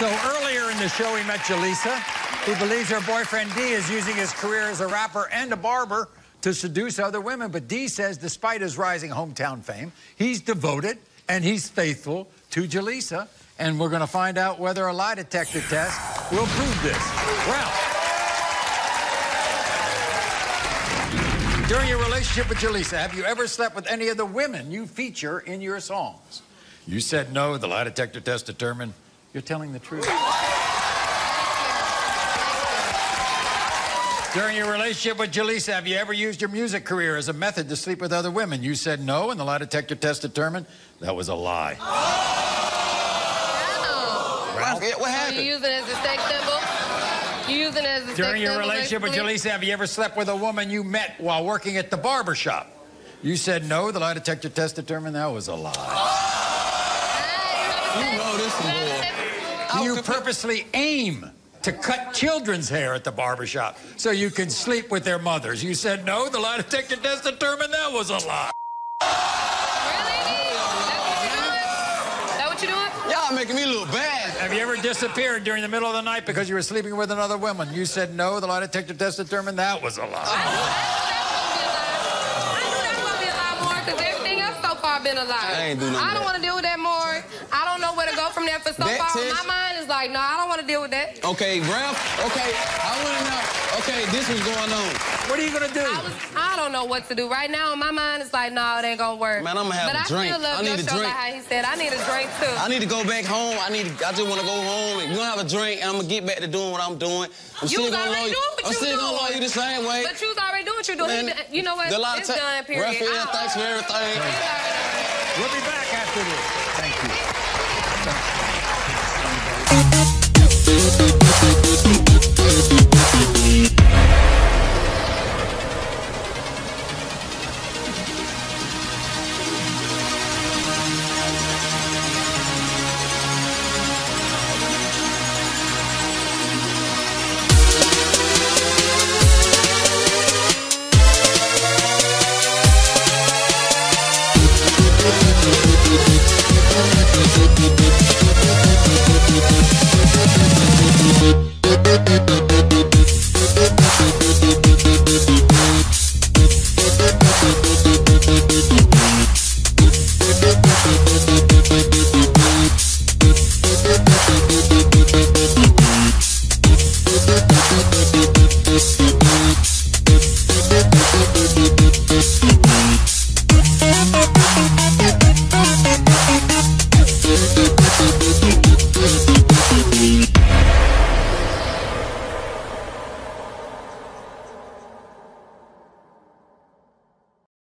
So earlier in the show, we met Jaleesa, who believes her boyfriend D is using his career as a rapper and a barber to seduce other women. But D says, despite his rising hometown fame, he's devoted and he's faithful to Jaleesa. And we're going to find out whether a lie detector test will prove this. Ralph. During your relationship with Jaleesa, have you ever slept with any of the women you feature in your songs? You said no. The lie detector test determined you're telling the truth. During your relationship with Jaleesa, have you ever used your music career as a method to sleep with other women? You said no, and the lie detector test determined that was a lie. Oh. Ralph, what So happened? you use it as a sex symbol? You use it as a sex During your relationship with basically? Jaleesa, have you ever slept with a woman you met while working at the barber shop? You said no, the lie detector test determined that was a lie. Oh. You know this one, boy. Do you purposely aim to cut children's hair at the barbershop so you can sleep with their mothers? You said no, the lie detector test determined that was a lie. Really? That's what you're doing? That what you're doing? Y'all making me look bad. Have you ever disappeared during the middle of the night because you were sleeping with another woman? You said no, the lie detector test determined that was a lie. I knew that was gonna be a lie more because everything else so far been a lie. I ain't do none of I don't want to deal with that more. I don't know where to go from there. For so That far, test- my mind is like, no, I don't want to deal with that. Okay, Ralph. Okay, I want to know. Okay, this was going on. What are you gonna do? I, was, I don't know what to do. Right now, my mind is like, no, it ain't gonna work. Man, I'ma have but a drink. I still love I need your a show drink. like how he said. I need a drink too. I need to go back home. I need. To, I just want to go home and you gonna have a drink, and I'm gonna get back to doing what I'm doing. I'm You was gonna already love you. doing what I'm you still gonna love you the same way. But you was already doing what you doing. Man, He- you know what? the lot of It's ti- done, period. Raphael, thanks for everything. It's already done. We'll be back after this. Thank you.